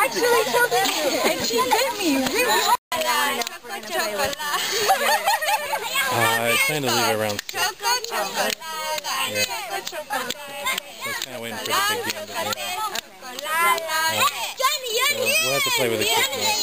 actually took it, and she bit me really uh, hard. I plan to leave around Yeah. we'll have to play with the